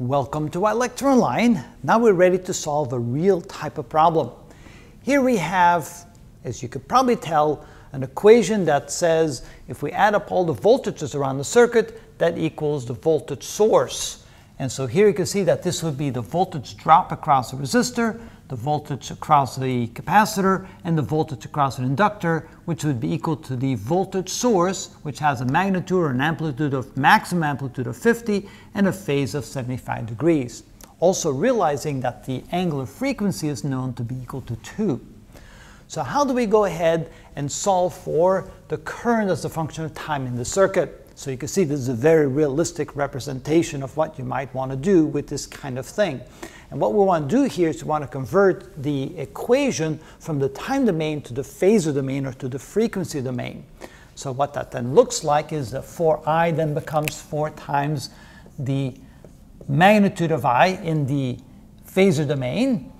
Welcome to ilectureonline. Now we're ready to solve a real type of problem. Here we have, as you could probably tell, an equation that says if we add up all the voltages around the circuit, that equals the voltage source. And so here you can see that this would be the voltage drop across the resistor, the voltage across the capacitor, and the voltage across an inductor, which would be equal to the voltage source, which has a magnitude or an amplitude of maximum amplitude of 50 and a phase of 75 degrees. Also realizing that the angular frequency is known to be equal to 2. So how do we go ahead and solve for the current as a function of time in the circuit? So you can see this is a very realistic representation of what you might want to do with this kind of thing. And what we want to do here is we want to convert the equation from the time domain to the phasor domain or to the frequency domain. So what that then looks like is that 4i then becomes 4 times the magnitude of i in the phasor domain,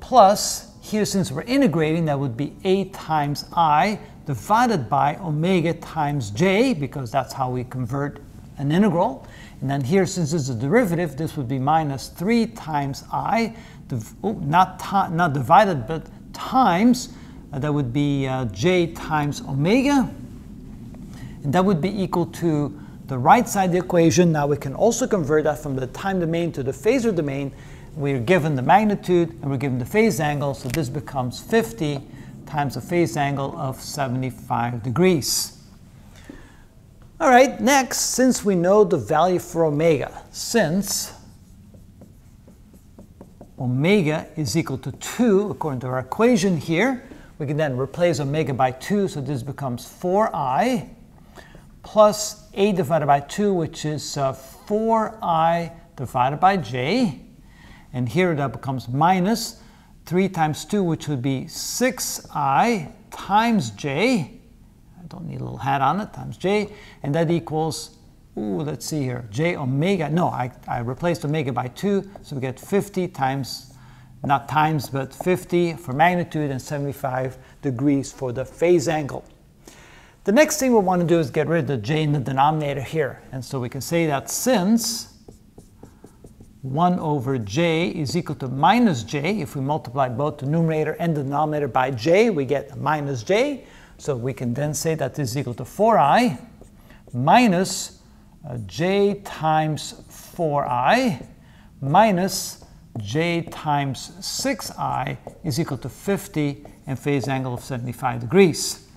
plus here since we're integrating that would be a times i divided by omega times j because that's how we convert an integral. And then here, since is a derivative, this would be minus 3 times i, not, not divided, but times, uh, that would be uh, j times omega. And that would be equal to the right side of the equation. Now we can also convert that from the time domain to the phasor domain. We're given the magnitude and we're given the phase angle, so this becomes 50 times a phase angle of 75 degrees. All right, next, since we know the value for omega, since omega is equal to 2, according to our equation here, we can then replace omega by 2, so this becomes 4i plus a divided by 2, which is uh, 4i divided by j. And here that becomes minus 3 times 2, which would be 6i times j don't need a little hat on it, times j, and that equals, ooh, let's see here, j omega, no, I, I replaced omega by 2, so we get 50 times, not times, but 50 for magnitude and 75 degrees for the phase angle. The next thing we want to do is get rid of the j in the denominator here. And so we can say that since 1 over j is equal to minus j, if we multiply both the numerator and the denominator by j, we get minus j. So we can then say that this is equal to 4i minus uh, j times 4i minus j times 6i is equal to 50 and phase angle of 75 degrees.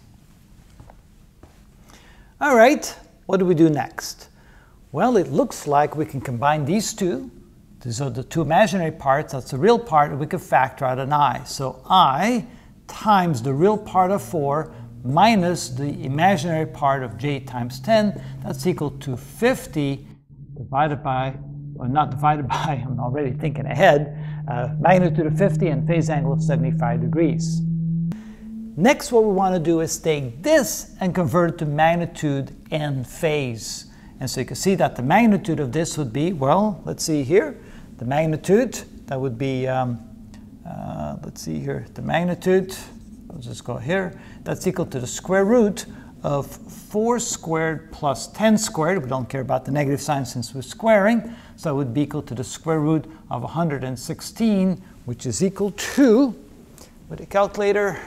All right, what do we do next? Well, it looks like we can combine these two. These are the two imaginary parts. That's the real part, we can factor out an i. So i times the real part of 4 minus the imaginary part of j times 10, that's equal to 50 divided by, or not divided by, I'm already thinking ahead, uh, magnitude of 50 and phase angle of 75 degrees. Next, what we want to do is take this and convert it to magnitude and phase. And so you can see that the magnitude of this would be, well, let's see here, the magnitude, that would be, um, uh, let's see here, the magnitude, let's just go here, that's equal to the square root of 4 squared plus 10 squared. We don't care about the negative sign since we're squaring. So it would be equal to the square root of 116, which is equal to, with a calculator,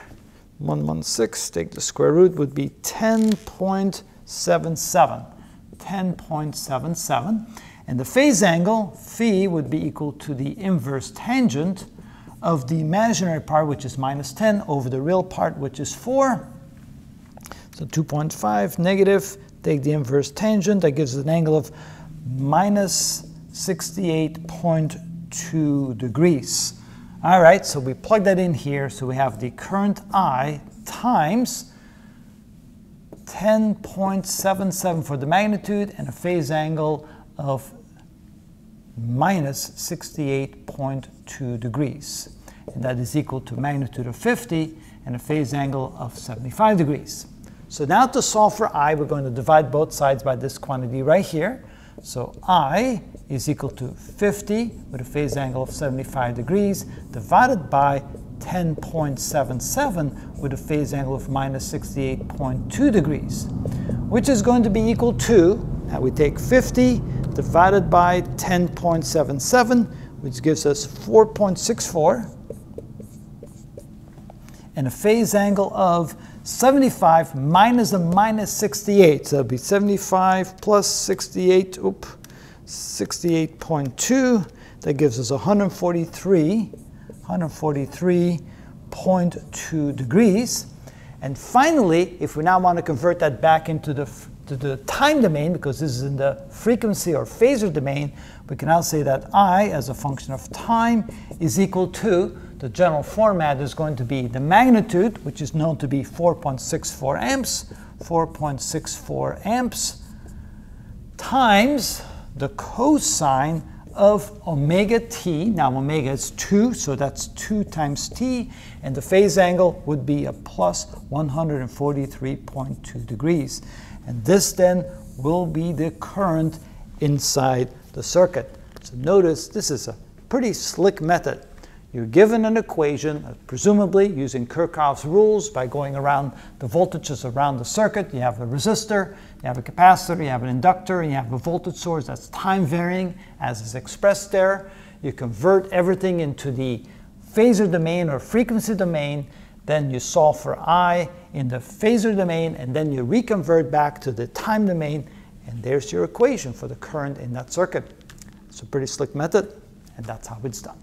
116, take the square root, would be 10.77. 10.77. And the phase angle, phi, would be equal to the inverse tangent of the imaginary part, which is minus 10, over the real part, which is 4. So 2.5 negative, take the inverse tangent, that gives an angle of minus 68.2 degrees. All right, so we plug that in here, so we have the current I times 10.77 for the magnitude and a phase angle of minus 68.2 degrees. And that is equal to magnitude of 50 and a phase angle of 75 degrees. So now to solve for i, we're going to divide both sides by this quantity right here. So i is equal to 50 with a phase angle of 75 degrees divided by 10.77 with a phase angle of minus 68.2 degrees, which is going to be equal to, now we take 50 divided by 10.77, which gives us 4.64, and a phase angle of 75 minus a minus 68. So it'll be 75 plus 68, oop, 68.2. That gives us 143, 143.2 degrees. And finally, if we now want to convert that back into the, to the time domain, because this is in the frequency or phasor domain, we can now say that I, as a function of time, is equal to the general format is going to be the magnitude, which is known to be 4.64 amps, 4.64 amps, times the cosine of omega t. Now omega is 2, so that's 2 times t, and the phase angle would be a plus 143.2 degrees. And this then will be the current inside the circuit. So notice this is a pretty slick method. You're given an equation, uh, presumably using Kirchhoff's rules by going around the voltages around the circuit. You have a resistor, you have a capacitor, you have an inductor, and you have a voltage source that's time varying as is expressed there. You convert everything into the phasor domain or frequency domain. Then you solve for I in the phasor domain, and then you reconvert back to the time domain, and there's your equation for the current in that circuit. It's a pretty slick method, and that's how it's done.